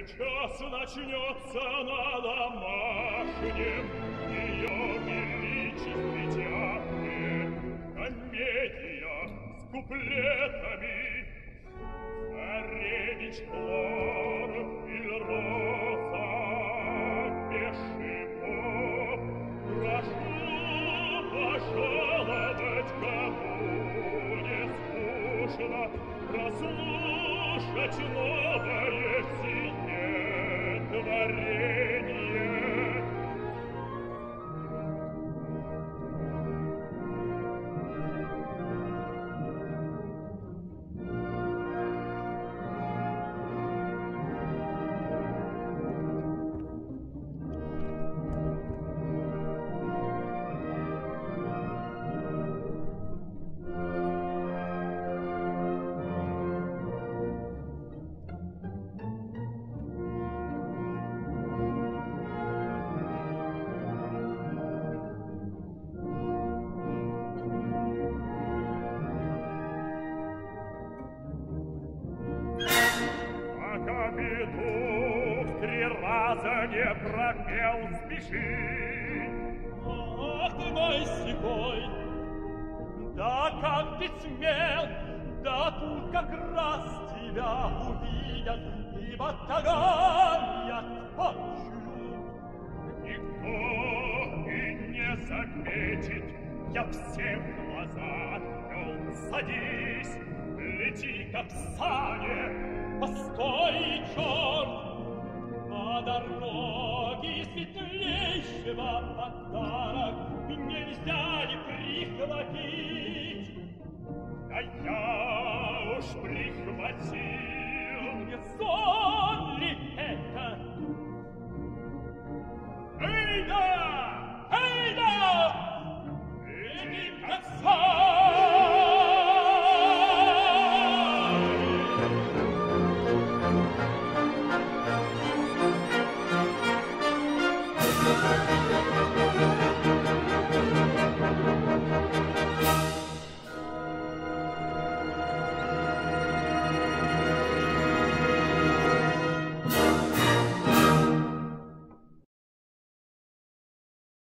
Сейчас начнется на домашнем Ее величестве театре Комедия с куплетами. Царевич Хлорофиль Роза Пешеход Прошу пожаловать, кому не скучно Прослушать новое петух три раза не пропел, спеши. Ах ты мой слепой! Да как ты смел! Да тут как раз тебя увидят, ибо тогда я отпущу. Никто и не заметит, я всем глаза отвел. Садись, лети, как в сане, Постой, черт! По дороге светлейшего подарок нельзя ли прихватить? а я уж прихватил.